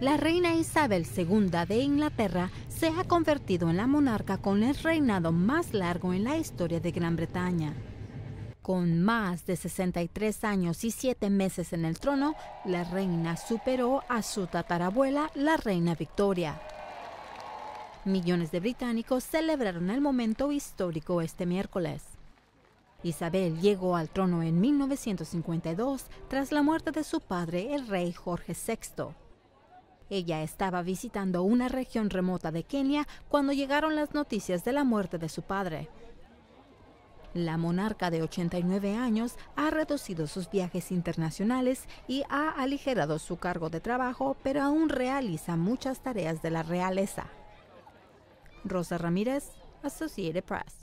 La reina Isabel II de Inglaterra se ha convertido en la monarca con el reinado más largo en la historia de Gran Bretaña. Con más de 63 años y 7 meses en el trono, la reina superó a su tatarabuela, la reina Victoria. Millones de británicos celebraron el momento histórico este miércoles. Isabel llegó al trono en 1952 tras la muerte de su padre, el rey Jorge VI. Ella estaba visitando una región remota de Kenia cuando llegaron las noticias de la muerte de su padre. La monarca de 89 años ha reducido sus viajes internacionales y ha aligerado su cargo de trabajo, pero aún realiza muchas tareas de la realeza. Rosa Ramírez, Associated Press.